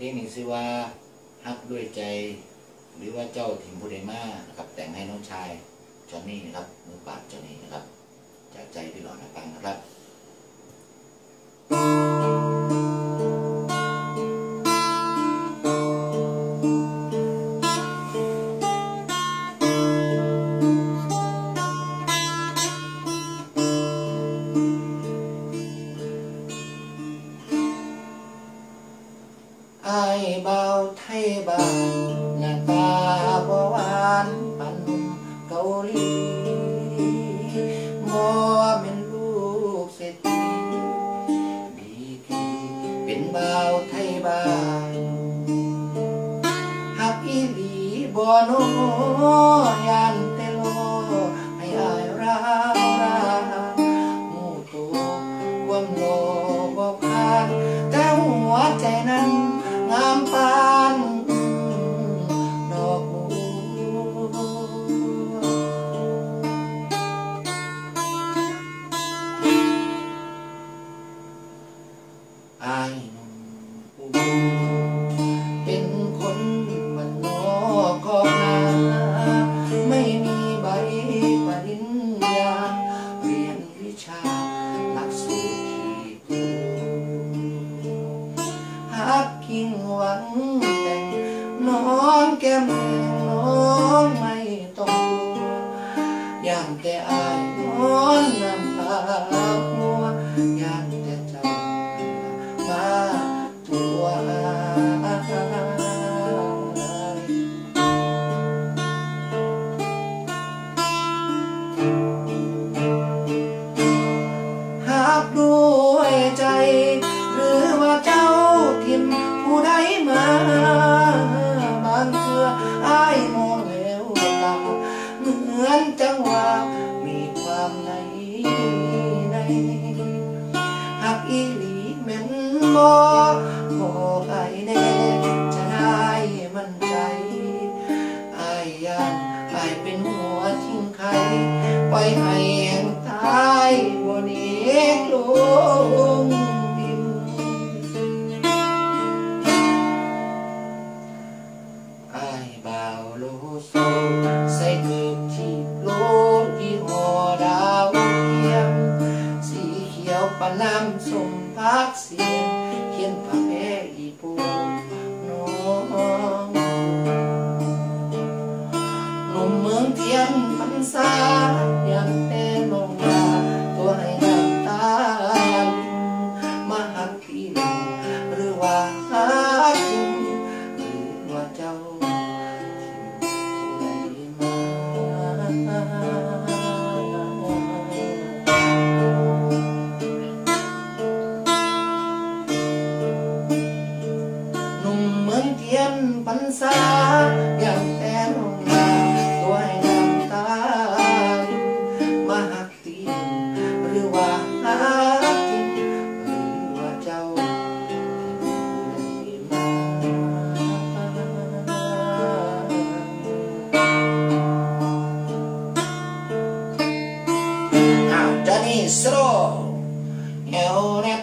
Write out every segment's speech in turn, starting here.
เพลงนี้ชื่อว่าฮักด้วยใจ หรือว่าเจ้าถิ่มพูเดมานะครับ แต่งให้น้องชายจอนนี่นะครับมือปราบจอนนี่นะครับ จากใจพี่หลอดนะปังนะครับ และตาบหวานปันเกาหลีบ่เป็นลูกเศรษฐีดีกีเป็นบ่าวไทยบ้านหักอีหลีบ่โนย ยิ่งหวังแต่งน้องแก้มแดงน้องไม่ต้องกลัวย่างแต่อา I'm so xiềng มือนเทียนพรรษาอย่างแต่ลงมาตัวให้น้ำตาลินมาหักตีนหรือว่าหักจริงหรือว่าเจ้าที่ผู้ใดมาอ้าวจอห์นนี่สโลเอวเน็ต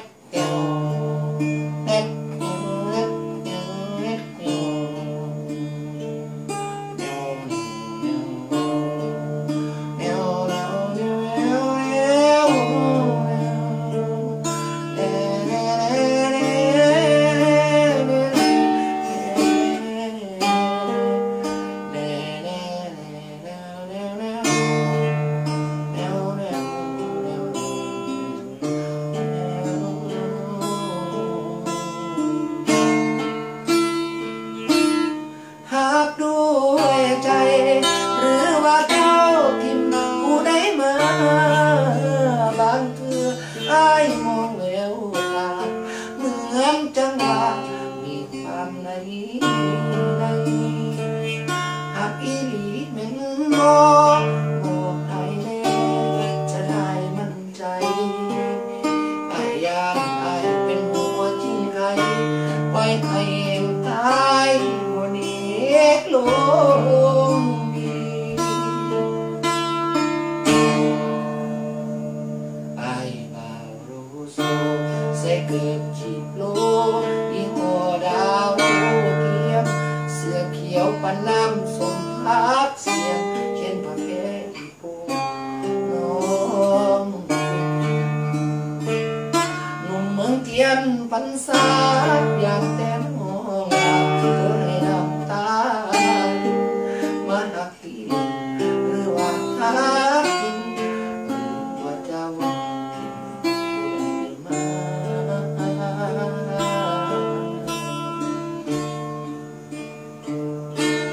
ม่นบ่บอกให้แน่จะได้มั่นใจไอายานอายเป็นหัวจริงใครไว้ให้เองตายบนเอกลงดีไอายบ่าวรู้โซใส่เกือบขีดโลยี่ห้อดาวปันน้ำสมพักเสียงเช่น เมืองเทียนปันสาอยากแต่มองอยากเธอให้น้ำตามาหักที่หรือว่าหักจริงหรือว่าเจ้าผู้ใดมา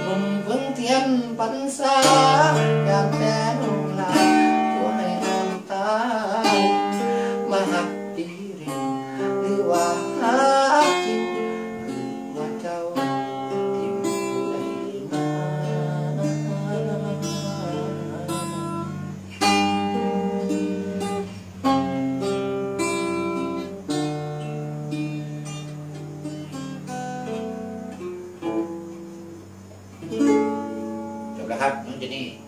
หนุ่มเพิ่งเทียนปันสาอยากแต่นุ่ง Anthony.